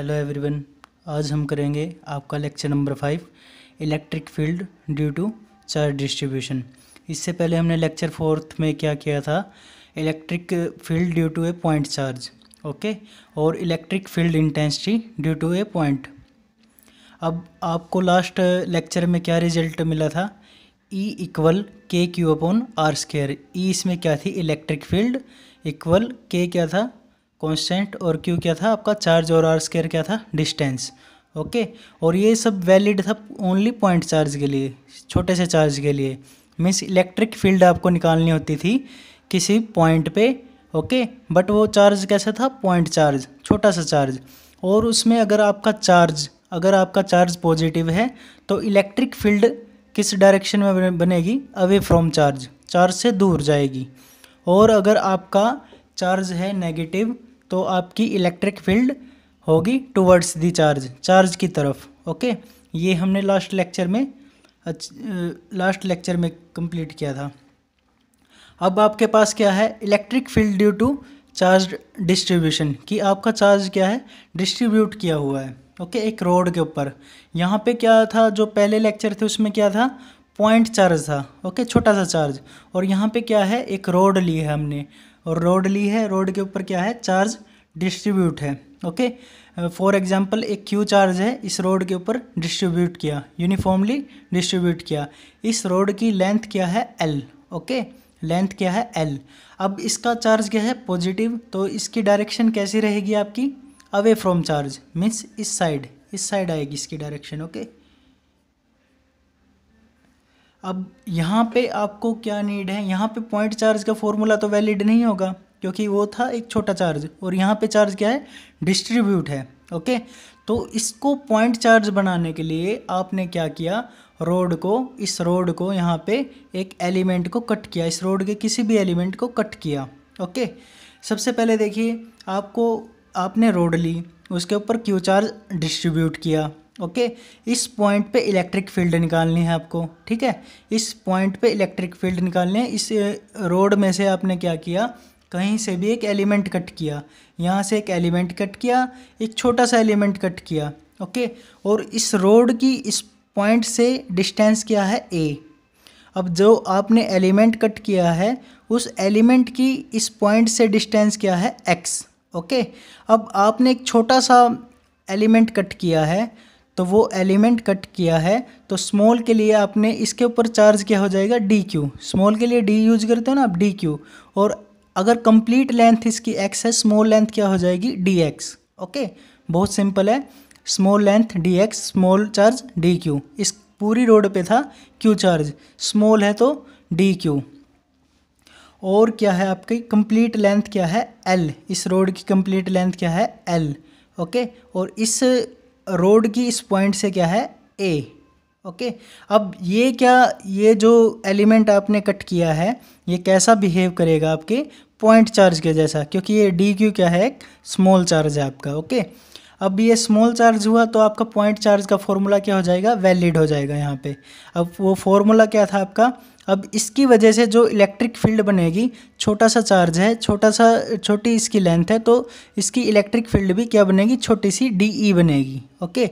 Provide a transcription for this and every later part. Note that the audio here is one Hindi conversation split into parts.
हेलो एवरीवन आज हम करेंगे आपका lecture number five electric field due to charge distribution इससे पहले हमने लेक्चर फोर्थ में क्या किया था electric field due to a point charge okay और electric field intensity due to a point अब आपको लास्ट लेक्चर में क्या रिजल्ट मिला था E equal K Q upon R square E इसमें क्या थी इलेक्ट्रिक फील्ड इक्वल के क्या था कॉन्स्टेंट और क्यू क्या था आपका चार्ज और आर स्केयर क्या था डिस्टेंस ओके और ये सब वैलिड था ओनली पॉइंट चार्ज के लिए छोटे से चार्ज के लिए मीन्स इलेक्ट्रिक फील्ड आपको निकालनी होती थी किसी पॉइंट पे ओके बट वो चार्ज कैसा था पॉइंट चार्ज छोटा सा चार्ज और उसमें अगर आपका चार्ज अगर आपका चार्ज पॉजिटिव है तो इलेक्ट्रिक फील्ड किस डायरेक्शन में बनेगी अवे फ्रॉम चार्ज चार्ज से दूर जाएगी और अगर आपका चार्ज है नेगेटिव तो आपकी इलेक्ट्रिक फील्ड होगी टुवर्ड्स दी चार्ज चार्ज की तरफ ओके ये हमने लास्ट लेक्चर में लास्ट लेक्चर में कंप्लीट किया था अब आपके पास क्या है electric field due to charge distribution कि आपका चार्ज क्या है डिस्ट्रीब्यूट किया हुआ है ओके एक रोड के ऊपर यहाँ पे क्या था जो पहले लेक्चर थे उसमें क्या था पॉइंट चार्ज था ओके छोटा सा चार्ज और यहाँ पे क्या है एक रोड ली है हमने और रोड ली है रोड के ऊपर क्या है चार्ज डिस्ट्रीब्यूट है ओके फॉर एग्जाम्पल एक क्यू चार्ज है इस रोड के ऊपर डिस्ट्रीब्यूट किया यूनिफॉर्मली डिस्ट्रीब्यूट किया इस रोड की लेंथ क्या है एल ओके लेंथ क्या है एल अब इसका चार्ज क्या है पॉजिटिव तो इसकी डायरेक्शन कैसी रहेगी आपकी अवे फ्रॉम चार्ज मीन्स इस साइड इस साइड आएगी इसकी डायरेक्शन ओके okay? अब यहाँ पे आपको क्या नीड है यहाँ पे पॉइंट चार्ज का फॉर्मूला तो वैलिड नहीं होगा क्योंकि वो था एक छोटा चार्ज और यहाँ पे चार्ज क्या है डिस्ट्रीब्यूट है ओके तो इसको पॉइंट चार्ज बनाने के लिए आपने क्या किया रोड को इस रोड को यहाँ पे एक एलिमेंट को कट किया इस रोड के किसी भी एलिमेंट को कट किया ओके सबसे पहले देखिए आपको आपने रोड ली उसके ऊपर क्यू चार्ज डिस्ट्रीब्यूट किया ओके इस पॉइंट पे इलेक्ट्रिक फील्ड निकालनी है आपको ठीक है इस पॉइंट पे इलेक्ट्रिक फील्ड निकालनी है इस रोड में से आपने क्या किया कहीं से भी एक एलिमेंट कट किया यहाँ से एक एलिमेंट कट किया एक छोटा सा एलिमेंट कट किया ओके और इस रोड की इस पॉइंट से डिस्टेंस क्या है ए अब जो आपने एलिमेंट कट किया है उस एलिमेंट की इस पॉइंट से डिस्टेंस क्या है एक्स ओके अब आपने एक छोटा सा एलिमेंट कट किया है तो वो एलिमेंट कट किया है तो स्मॉल के लिए आपने इसके ऊपर चार्ज क्या हो जाएगा डी क्यू स्मॉल के लिए डी यूज करते हो ना आप डी क्यू और अगर कंप्लीट लेंथ इसकी एक्स है स्मॉल लेंथ क्या हो जाएगी डी एक्स ओके बहुत सिंपल है small length D X small charge D Q इस पूरी रोड पे था क्यू चार्ज स्मॉल है तो डी क्यू और क्या है आपकी कंप्लीट लेंथ क्या है एल इस रोड की कंप्लीट लेंथ क्या है एल ओके और इस रोड की इस पॉइंट से क्या है ए ओके अब ये क्या ये जो एलिमेंट आपने कट किया है ये कैसा बिहेव करेगा आपके पॉइंट चार्ज के जैसा क्योंकि ये डी क्यू क्या है एक स्मॉल चार्ज है आपका ओके okay? अब ये स्मॉल चार्ज हुआ तो आपका पॉइंट चार्ज का फॉर्मूला क्या हो जाएगा वैलिड हो जाएगा यहाँ पे अब वो फॉर्मूला क्या था आपका अब इसकी वजह से जो इलेक्ट्रिक फील्ड बनेगी छोटा सा चार्ज है छोटा सा छोटी इसकी लेंथ है तो इसकी इलेक्ट्रिक फील्ड भी क्या बनेगी छोटी सी डी ई e बनेगी ओके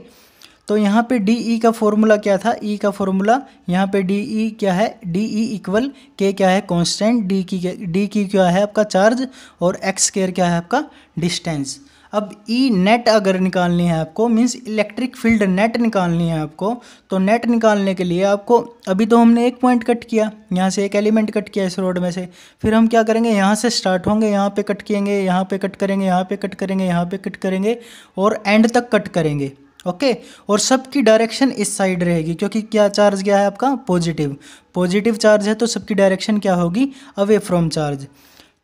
तो यहाँ पे डी ई e का फॉर्मूला क्या था ई e का फॉर्मूला यहाँ पे डी ई e क्या है डी ई इक्वल के क्या है कांस्टेंट डी की डी की क्या है आपका चार्ज और एक्स केयर क्या है आपका डिस्टेंस अब ई e नेट अगर निकालनी है आपको मीन्स इलेक्ट्रिक फील्ड नेट निकालनी है आपको तो नेट निकालने के लिए आपको अभी तो हमने एक पॉइंट कट किया यहाँ से एक एलिमेंट कट किया इस रोड में से फिर हम क्या करेंगे यहाँ से स्टार्ट होंगे यहाँ पे कट किएंगे यहाँ पे कट करेंगे यहाँ पे कट करेंगे यहाँ पे कट करेंगे और एंड तक कट करेंगे ओके okay? और सबकी डायरेक्शन इस साइड रहेगी क्योंकि क्या चार्ज क्या है आपका पॉजिटिव पॉजिटिव चार्ज है तो सबकी डायरेक्शन क्या होगी अवे फ्रॉम चार्ज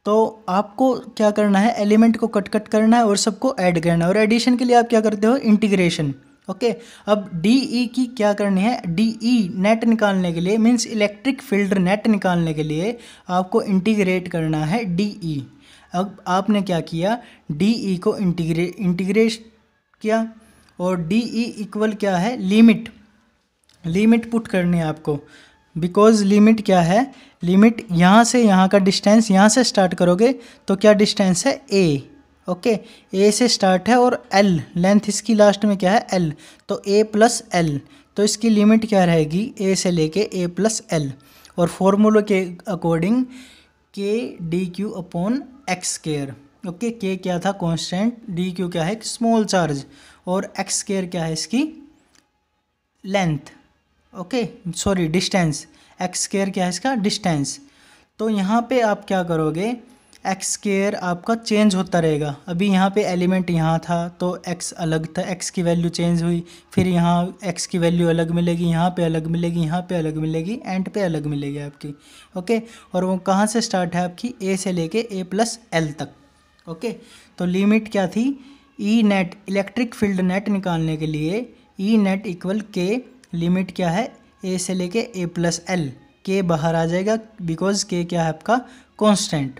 तो आपको क्या करना है एलिमेंट को कट कट करना है और सबको ऐड करना है और एडिशन के लिए आप क्या करते हो इंटीग्रेशन ओके okay, अब डी ई e की क्या करनी है डी ई e, नेट निकालने के लिए मीन्स इलेक्ट्रिक फील्ड नेट निकालने के लिए आपको इंटीग्रेट करना है डी ई e. अब आपने क्या किया डी ई e को इंटीग्रे इंटीग्रेट किया और डी ई इक्वल क्या है लिमिट लिमिट पुट करनी है आपको बिकॉज लिमिट क्या है लिमिट यहाँ से यहाँ का डिस्टेंस यहाँ से स्टार्ट करोगे तो क्या डिस्टेंस है ए ओके ए से स्टार्ट है और एल लेंथ इसकी लास्ट में क्या है एल तो ए प्लस एल तो इसकी लिमिट क्या रहेगी ए से लेके ए प्लस एल और फॉर्मूलो के अकॉर्डिंग के D Q upon X square okay K क्या था कॉन्स्टेंट डी क्यू क्या है स्मॉल चार्ज और एक्स स्केयर क्या है इसकी length okay sorry distance X square क्या है इसका डिस्टेंस तो यहाँ पे आप क्या करोगे एक्स स्केयर आपका चेंज होता रहेगा अभी यहाँ पे एलिमेंट यहाँ था तो एक्स अलग था एक्स की वैल्यू चेंज हुई फिर यहाँ एक्स की वैल्यू अलग मिलेगी यहाँ पे अलग मिलेगी यहाँ पे अलग मिलेगी एंड पे अलग मिलेगी आपकी ओके और वो कहाँ से स्टार्ट है आपकी ए से लेके ए प्लस एल तक ओके तो लिमिट क्या थी E net electric field net निकालने के लिए E net equal K limit क्या है ए से लेके ए प्लस एल के बाहर आ जाएगा बिकॉज के क्या है आपका कांस्टेंट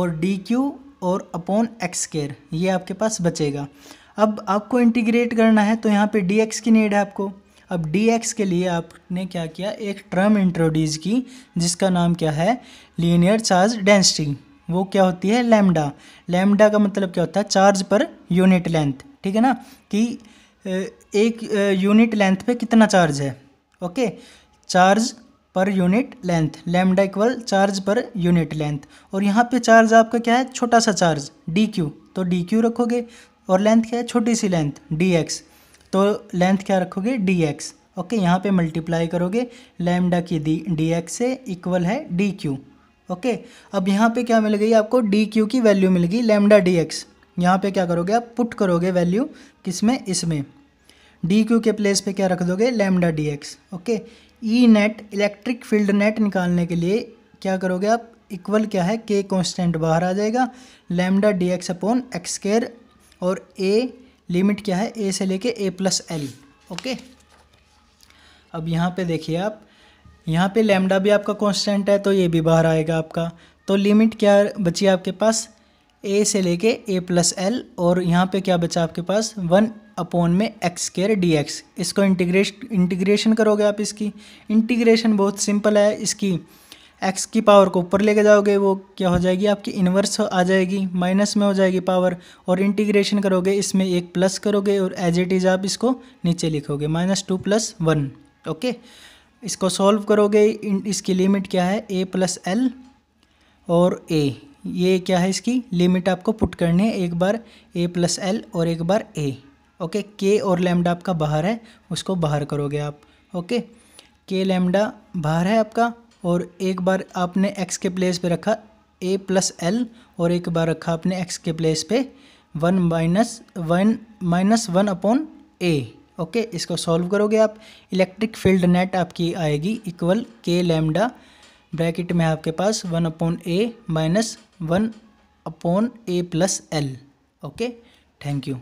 और डी क्यू और अपॉन एक्स केयर ये आपके पास बचेगा अब आपको इंटीग्रेट करना है तो यहाँ पे डी एक्स की नीड है आपको अब डी एक्स के लिए आपने क्या किया एक टर्म इंट्रोड्यूस की जिसका नाम क्या है लीनियर चार्ज डेंसिटी वो क्या होती है लैम्डा लैम्डा का मतलब क्या होता है चार्ज पर यूनिट लेंथ ठीक है ना कि एक यूनिट लेंथ पे कितना चार्ज है okay charge per unit length lambda equal charge per unit length और यहाँ पे चार्ज आपका क्या है छोटा सा चार्ज डी क्यू तो डी क्यू रखोगे और लेंथ क्या है छोटी सी लेंथ डी एक्स तो लेंथ क्या रखोगे डी एक्स ओके यहाँ पे मल्टीप्लाई करोगे लेमडा की डी डी एक्स से इक्वल है डी क्यू ओके अब यहाँ पे क्या मिल गई आपको डी क्यू की वैल्यू मिल गई लेमडा डी एक्स यहाँ पे क्या करोगे आप पुट करोगे वैल्यू किसमें इसमें डी क्यू के प्लेस पे क्या रख दोगे lambda D X okay E net electric field net निकालने के लिए क्या करोगे आप इक्वल क्या है के कॉन्स्टेंट बाहर आ जाएगा lambda D X upon X और ए लिमिट क्या है ए से लेके ए प्लस एल ओके अब यहाँ पे देखिए आप यहाँ पे लेमडा भी आपका कॉन्स्टेंट है तो ये भी बाहर आएगा आपका तो लिमिट क्या बची आपके पास ए से लेके ए प्लस एल और यहाँ पे क्या बचा आपके पास वन अपोन में एक्स केयर डी एक्स इसको इंटीग्रेश इंटीग्रेशन करोगे आप इसकी इंटीग्रेशन बहुत सिंपल है इसकी एक्स की पावर को ऊपर लेके जाओगे वो क्या हो जाएगी आपकी इन्वर्स आ जाएगी माइनस में हो जाएगी पावर और इंटीग्रेशन करोगे इसमें एक प्लस करोगे और एज इट इज़ आप इसको नीचे लिखोगे minus two plus one okay इसको सॉल्व करोगे इसकी लिमिट क्या है ए प्लस एल और ए ये क्या है इसकी लिमिट आपको पुट करनी है एक बार ए प्लस एल और एक बार ए ओके के और लेमडा आपका बाहर है उसको बाहर करोगे आप ओके के लेमडा बाहर है आपका और एक बार आपने एक्स के प्लेस पे रखा ए प्लस एल और एक बार रखा आपने एक्स के प्लेस पे one minus one minus one upon a okay इसको सॉल्व करोगे आप इलेक्ट्रिक फील्ड नेट आपकी आएगी इक्वल के लेमडा ब्रैकेट में आपके पास one upon A minus 1 upon a plus L. Okay, thank you.